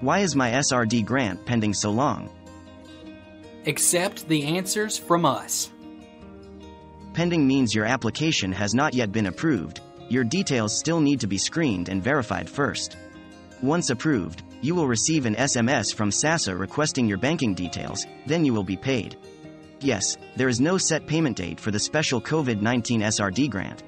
Why is my SRD grant pending so long? Accept the answers from us. Pending means your application has not yet been approved, your details still need to be screened and verified first. Once approved, you will receive an SMS from SASSA requesting your banking details, then you will be paid. Yes, there is no set payment date for the special COVID 19 SRD grant.